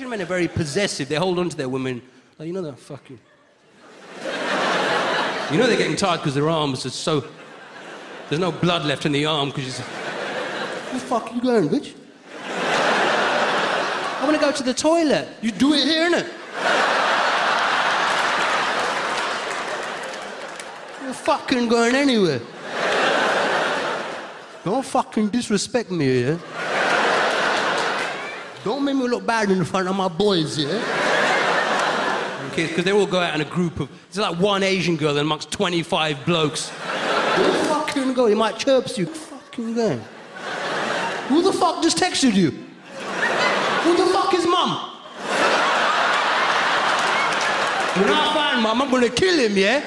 Asian men are very possessive. They hold on to their women. Like, you know, they're fucking. you know they're getting tired because their arms are so. There's no blood left in the arm because you're. Where the fuck are you going, bitch? I want to go to the toilet. You do it here, innit? You're fucking going anywhere. Don't fucking disrespect me, yeah? Don't make me look bad in front of my boys, yeah? Because they all go out in a group of. It's like one Asian girl amongst 25 blokes. Don't fucking go. He might chirps you. Fucking go. Who the fuck just texted you? Who the fuck is mum? When I find mum, I'm gonna kill him, yeah?